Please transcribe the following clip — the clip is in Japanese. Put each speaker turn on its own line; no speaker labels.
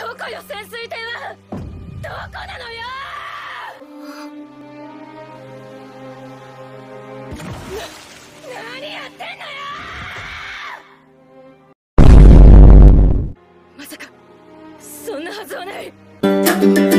どこよ潜水艇はどこなのよ。な何やってんのよ。まさかそんなはずはない。